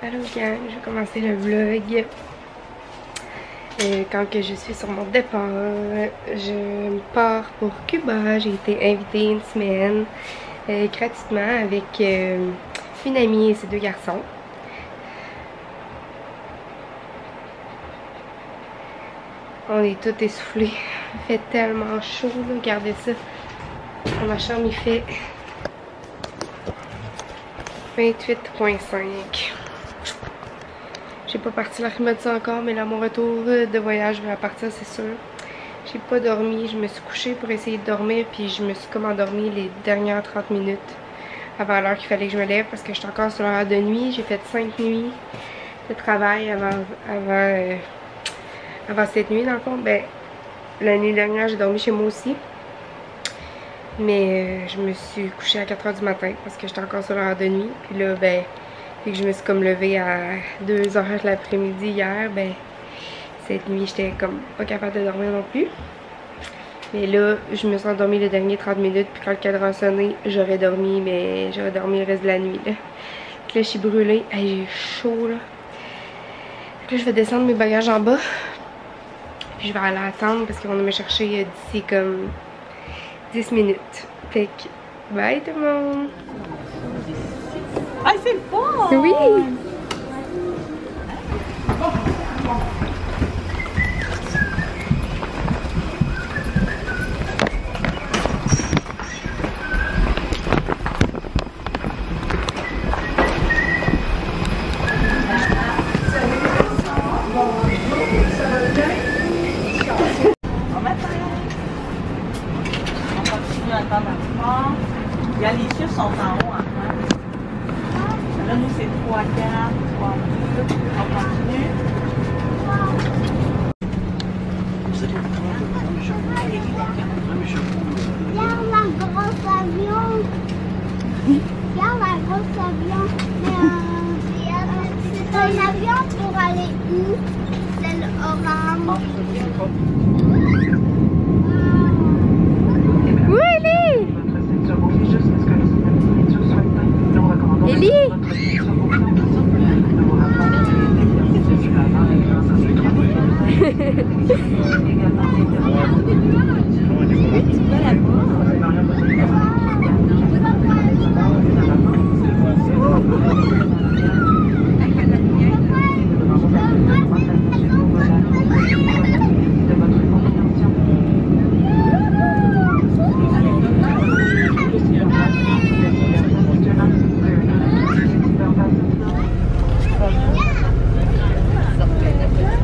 Allô gang, je vais commencer le vlog. Quand que je suis sur mon départ, je pars pour Cuba. J'ai été invitée une semaine euh, gratuitement avec euh, une amie et ses deux garçons. On est tous essoufflés. Il fait tellement chaud, regardez ça. Dans ma chambre, il fait 28.5. J'ai pas parti la ça encore, mais là, mon retour de voyage, vais partir, c'est sûr. J'ai pas dormi, je me suis couchée pour essayer de dormir, puis je me suis comme endormie les dernières 30 minutes avant l'heure qu'il fallait que je me lève parce que j'étais encore sur l'heure de nuit. J'ai fait 5 nuits de travail avant, avant, euh, avant cette nuit, dans le fond. Ben, la nuit dernière, j'ai dormi chez moi aussi. Mais euh, je me suis couchée à 4h du matin parce que j'étais encore sur l'heure de nuit. Puis là, ben, que je me suis comme levée à 2h de l'après-midi hier, ben, cette nuit, j'étais comme pas capable de dormir non plus. Mais là, je me suis endormie les derniers 30 minutes, puis quand le cadre a sonné, j'aurais dormi, mais j'aurais dormi le reste de la nuit, là. là, je suis brûlée. j'ai chaud, là. là, je vais descendre mes bagages en bas. Puis je vais aller attendre parce qu'ils vont me chercher d'ici comme 10 minutes. Fait que, bye tout le monde! Ah, c'est fun! Oui! Il y a les chiffres sont en haut face. Là, nous, c'est 3, 4, 3, 2. On continue. Regarde la grosse avion. Regarde la grosse avion. Mais euh, c'est un avion pour aller où? C'est l'orange. Où Ellie? Ellie?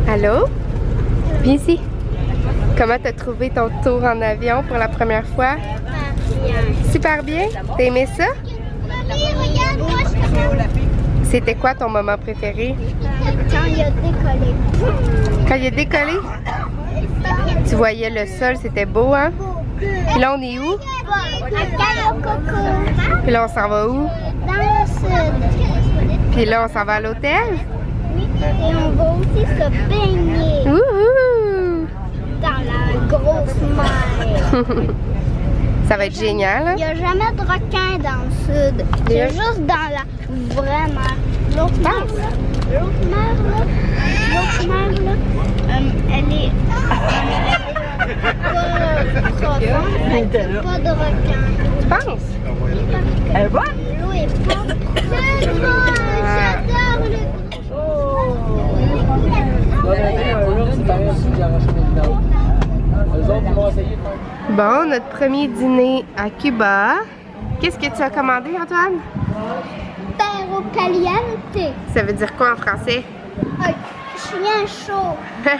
Allô? Viens ici. Comment t'as trouvé ton tour en avion pour la première fois? Super bien. T'as aimé ça? C'était quoi ton moment préféré? Quand il a décollé. Quand il a décollé? Tu voyais le sol, c'était beau, hein? Puis là, on est où? À Puis là, on s'en va où? dans le sud. Puis là, on s'en va à l'hôtel? Et on va aussi se baigner! Dans la grosse mer. Ça va être génial, hein? Il n'y a jamais de requin dans le sud. Il y a- juste dans la vraie mer. L'autre mer, là, l'autre mer, là, l'autre mer, là, euh, elle est euh, est pas de requin. Tu penses? Elle va? L'eau est pas profonde. J'adore le Bon, notre premier dîner à Cuba. Qu'est-ce que tu as commandé, Antoine? perro caliente. Ça veut dire quoi en français? Un chien chaud.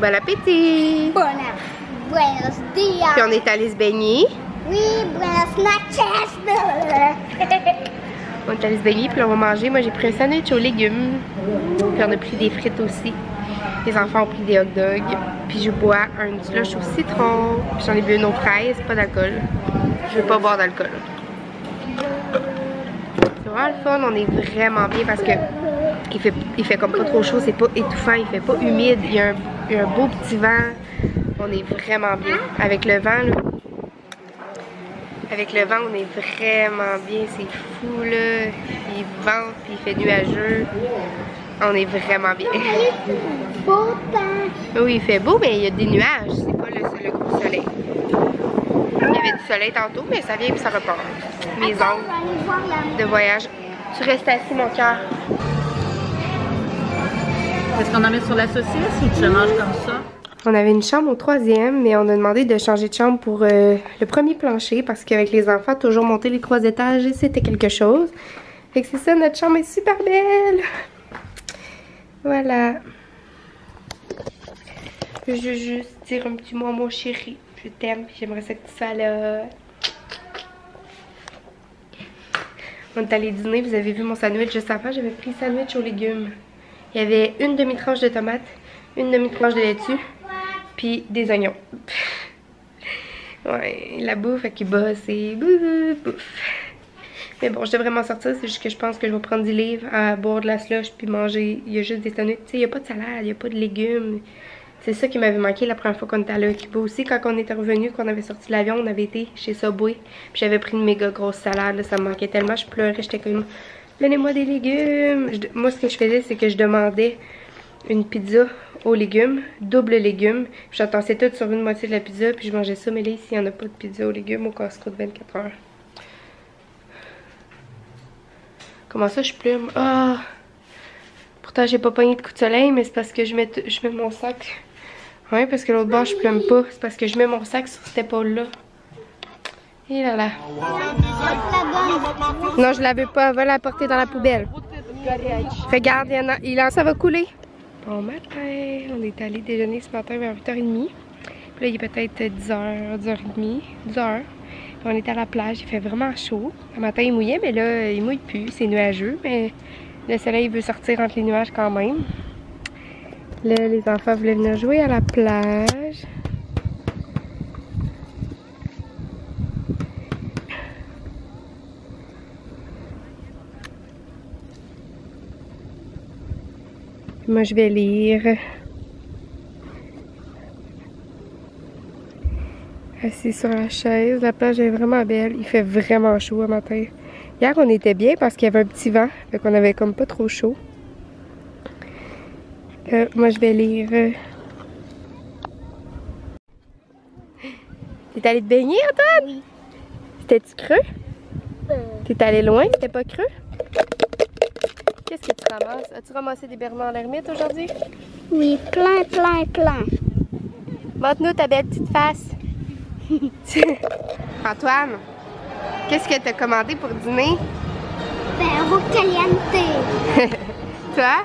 Bon appétit! Dias. Puis on est allé se baigner. Oui. On est allé se baigner, puis on va manger. Moi, j'ai pris un sandwich aux légumes. Puis on a pris des frites aussi. Les enfants ont pris des hot dogs. Puis je bois un slush au citron. Puis j'en ai bu une aux fraises, pas d'alcool. Je veux pas boire d'alcool. C'est vraiment le fun, on est vraiment bien parce que il fait, il fait comme pas trop chaud, c'est pas étouffant, il fait pas humide, il y a un, beau petit vent. On est vraiment bien. Avec le vent, là, Avec le vent, on est vraiment bien. C'est fou, là. Il vente, puis il fait nuageux. On est vraiment bien. Beau temps. Oui, il fait beau, mais il y a des nuages. C'est pas le, le gros soleil. Il y avait du soleil tantôt, mais ça vient puis ça repart. Mes Attends, ongles on va aller voir la de voyage. Tu restes assis, mon cœur. Est-ce qu'on en met sur la saucisse ou tu le manges comme ça? On avait une chambre au troisième, mais on a demandé de changer de chambre pour euh, le premier plancher parce qu'avec les enfants, toujours monter les trois étages, c'était quelque chose. Fait que c'est ça, notre chambre est super belle. Voilà. Je veux juste dire un petit mot à mon chéri. Je t'aime, j'aimerais ça que tu sois là. On est allé dîner, vous avez vu mon sandwich juste avant, j'avais pris sandwich aux légumes. Il y avait une demi-tranche de tomate, une demi-tranche de laitue, puis des oignons. ouais, la bouffe, qui bosse et bouffe, bouffe. Mais bon, je devrais m'en sortir, c'est juste que je pense que je vais prendre du livre à boire de la slush puis manger. Il y a juste des sandwichs. Tu sais, il n'y a pas de salade, il n'y a pas de légumes. C'est ça qui m'avait manqué la première fois qu'on était allé à Cuba aussi. Quand on était revenu, qu'on avait sorti de l'avion, on avait été chez Subway. Puis j'avais pris une méga grosse salade, là, ça me manquait tellement. Je pleurais, j'étais comme, donnez-moi des légumes. Je- moi, ce que je faisais, c'est que je demandais une pizza aux légumes, double légumes. Puis j'entassais tout sur une moitié de la pizza, puis je mangeais ça. Mais là, ici, il n'y en a pas de pizza aux légumes au Costco de 24 heures. Comment ça, je plume? Ah! Pourtant, j'ai pas pogné de coup de soleil, mais c'est parce que je mets, je mets mon sac. Ouais, parce que l'autre bord, je plume pas. C'est parce que je mets mon sac sur cette épaule-là. Et là là. Non, je la veux pas. Va la porter dans la poubelle. Regarde, il en a. Il en, ça va couler. Bon matin. On est allé déjeuner ce matin vers 8h30. Puis là, il est peut-être 10h, 10h30, 10h. On est à la plage, il fait vraiment chaud. Le matin, il mouillait, mais là, il mouille plus. C'est nuageux, mais le soleil veut sortir entre les nuages quand même. Là, les enfants voulaient venir jouer à la plage. Moi, je vais lire. Assis sur la chaise. La plage est vraiment belle. Il fait vraiment chaud un matin. Hier, on était bien parce qu'il y avait un petit vent. Fait qu'on avait comme pas trop chaud. Euh, moi, je vais lire. T'es allé te baigner, Antoine? Oui. C'était-tu creux? Euh, T'es allé loin? C'était pas creux? Qu'est-ce que tu ramasses? As-tu ramassé des bernards l'ermite aujourd'hui? oui, plein, plein, plein. Montre-nous ta belle petite face. Antoine, qu'est-ce que t'as commandé pour dîner? Perro caliente. Toi?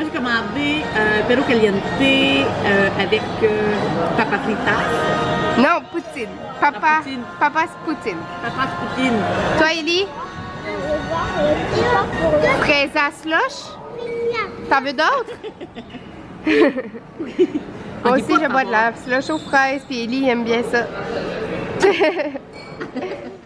Moi, j'ai commandé euh, perro caliente euh, avec euh, papa fritas, Non, poutine. Papa, poutine. papa c'est poutine. papa poutine. Toi, Ellie? Fraise à slush? T'en veux d'autres? Moi On aussi, je bois de la slush aux fraises, puis Ellie aime bien ça.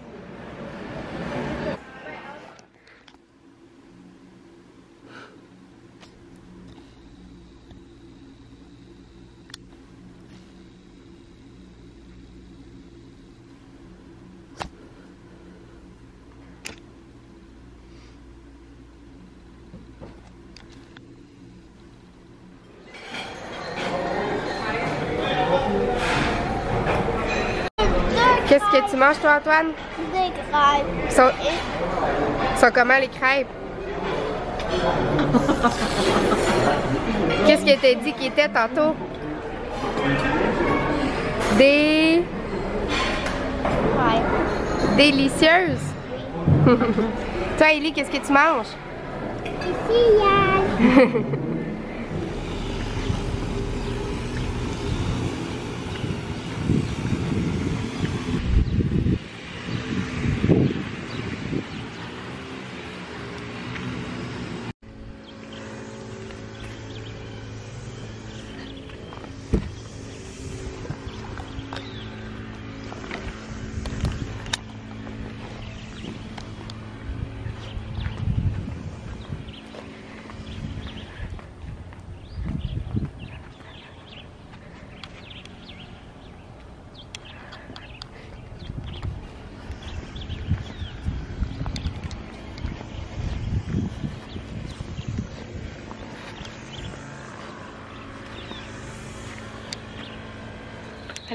Qu'est-ce que tu manges, toi, Antoine? Des crêpes. Sont, sont comment les crêpes? Qu'est-ce que t'as dit qui était tantôt? Des crêpes. délicieuses. Toi, Ellie, qu'est-ce que tu manges?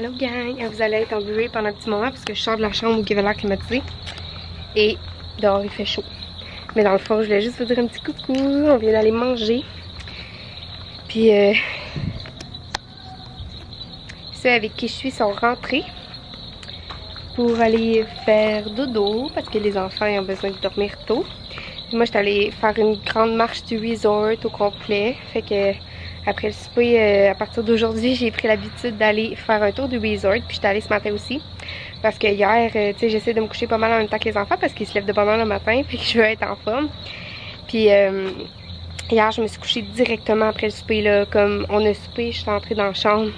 Allô gang, vous allez être embué pendant un petit moment parce que je sors de la chambre où il y avait l'air climatisé et dehors il fait chaud. Mais dans le fond, je voulais juste vous dire un petit coucou, on vient d'aller manger. Puis euh, ceux avec qui je suis sont rentrés pour aller faire dodo parce que les enfants ont besoin de dormir tôt. moi, j'étais allée faire une grande marche du resort au complet. Fait que après le souper, euh, à partir d'aujourd'hui, j'ai pris l'habitude d'aller faire un tour du resort. Puis j'étais allée ce matin aussi. Parce que hier, euh, tu sais, j'essaie de me coucher pas mal en même temps que les enfants parce qu'ils se lèvent de bonne heure le matin. Puis que je veux être en forme. Puis euh, hier, je me suis couchée directement après le souper. Là, comme on a soupé, je suis entrée dans la chambre.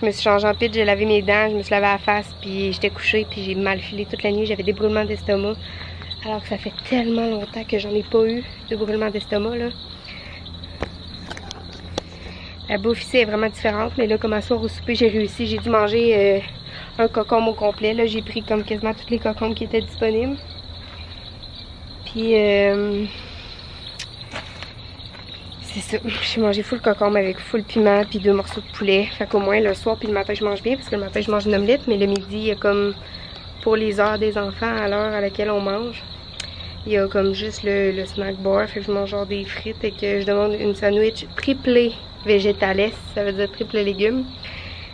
Je me suis changée en pitch, j'ai lavé mes dents, je me suis lavé la face, puis j'étais couchée, puis j'ai mal filé toute la nuit. J'avais des brûlements d'estomac. Alors que ça fait tellement longtemps que j'en ai pas eu de brûlements d'estomac, là. La bouffe ici est vraiment différente, mais là, comme à soir au souper, j'ai réussi. J'ai dû manger euh, un cocombe au complet. Là, j'ai pris comme quasiment toutes les cocombes qui étaient disponibles. Puis, euh, c'est ça. J'ai mangé full cocombe avec full piment puis deux morceaux de poulet. Fait qu'au moins, le soir puis le matin, je mange bien parce que le matin, je mange une omelette. Mais le midi, il y a comme pour les heures des enfants à l'heure à laquelle on mange. Il y a comme juste le, snack bar. Fait que je mange genre des frites et que je demande une sandwich triplé végétales, ça veut dire triple légumes.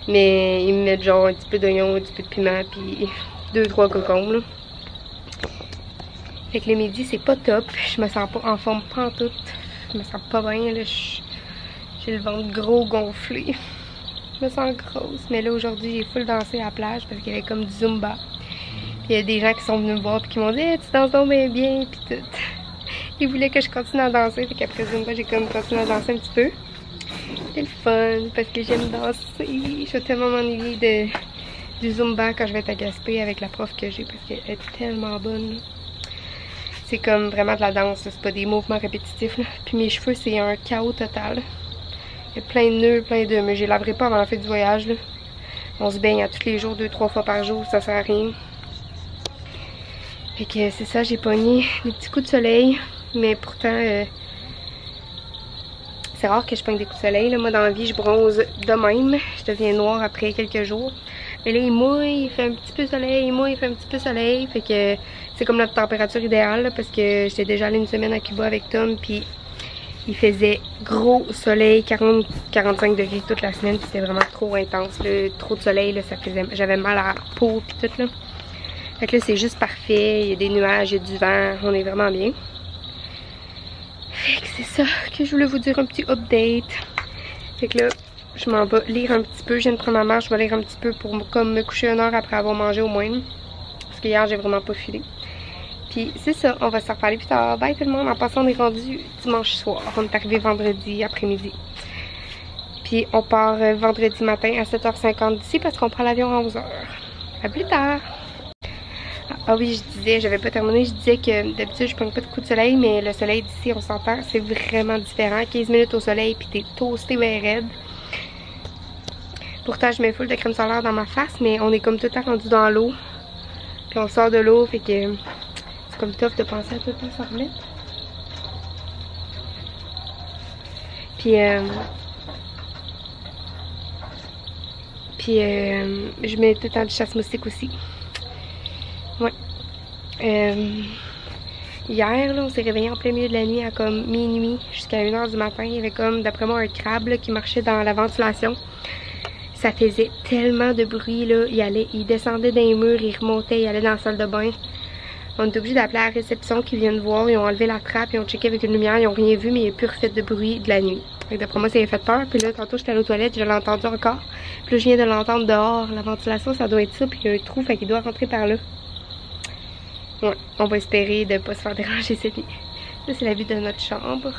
Mais ils me mettent genre un petit peu d'oignon, un petit peu de piment, puis deux, trois cocombes. Là. Fait que le midi, c'est pas top. Je me sens pas en forme pas en. Je me sens pas bien. là. J'ai le ventre gros gonflé. Je me sens grosse. Mais là, aujourd'hui, j'ai full dansé à la plage parce qu'il y avait comme du Zumba. Puis il y a des gens qui sont venus me voir et qui m'ont dit tu danses donc bien bien, puis tout. Ils voulaient que je continue à danser. Fait qu'après Zumba, j'ai comme continué à danser un petit peu. C'est le fun parce que j'aime danser. Je vais tellement m'ennuyer de, du Zumba quand je vais être à Gaspé avec la prof que j'ai parce qu'elle est tellement bonne. C'est comme vraiment de la danse, c'est pas des mouvements répétitifs. Puis mes cheveux, c'est un chaos total. Il y a plein de nœuds, plein de... Mais je les pas avant la fin du voyage. On se baigne à tous les jours, deux, trois fois par jour, ça sert à rien. Fait que c'est ça, j'ai pogné des petits coups de soleil. Mais pourtant, euh, c'est rare que je prenne des coups de soleil. Moi, dans la vie, je bronze de même. Je deviens noire après quelques jours. Mais là, il mouille, il fait un petit peu soleil, il mouille, il fait un petit peu soleil. Fait que c'est comme notre température idéale parce que j'étais déjà allée une semaine à Cuba avec Tom. Puis il faisait gros soleil, 40-45 degrés toute la semaine. C'était vraiment trop intense. Trop de soleil, là, ça faisait, j'avais mal à la peau puis tout là. Fait que là, c'est juste parfait. Il y a des nuages, il y a du vent. On est vraiment bien. C'est ça que je voulais vous dire un petit update. Fait que là, je m'en vais lire un petit peu. Je viens de prendre ma marche, je vais lire un petit peu pour comme me coucher une heure après avoir mangé au moins. Parce que hier, j'ai vraiment pas filé. Puis c'est ça, on va se reparler plus tard. Bye tout le monde. En passant, on est rendu dimanche soir. On est arrivé vendredi après-midi. Puis on part euh, vendredi matin à 7h50 d'ici parce qu'on prend l'avion à 11h. À plus tard! Ah oui, je disais, j'avais pas terminé, je disais que d'habitude je prends pas de coups de soleil, mais le soleil d'ici, on s'entend, c'est vraiment différent. 15 minutes au soleil, puis t'es toasté bien raide. Pourtant, je mets full de crème solaire dans ma face, mais on est comme tout le temps rendu dans l'eau. Puis on sort de l'eau, fait que c'est comme tough de penser à tout le temps s'en remettre. Puis, euh, puis euh, je mets tout le temps du chasse moustique aussi. Euh, hier, on s'est réveillé en plein milieu de la nuit à comme minuit jusqu'à 1h du matin. Il y avait comme, d'après moi, un crabe qui marchait dans la ventilation. Ça faisait tellement de bruit, là. Il, allait, il descendait dans les murs, il remontait, il allait dans la salle de bain. On est obligé d'appeler à la réception qui viennent voir. Ils ont enlevé la trappe, ils ont checké avec une lumière, ils ont rien vu, mais il n'y a plus refait de bruit de la nuit. D'après moi, ça a fait peur. Puis là, tantôt, j'étais à aux toilettes, je l'ai entendu encore. Puis là, je viens de l'entendre dehors. La ventilation, ça doit être ça. Puis il y a un trou, fait qu'il doit rentrer par là. On va espérer de ne pas se faire déranger cette nuit. Là, c'est la vue de notre chambre.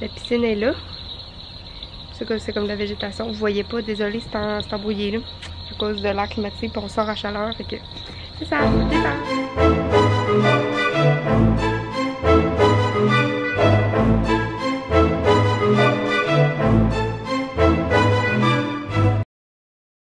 La piscine est là. C'est comme, la végétation. Vous voyez pas, désolé, c'est embrouillé là. À cause de l'air climatique, on sort à chaleur. C'est ça, c'est ça.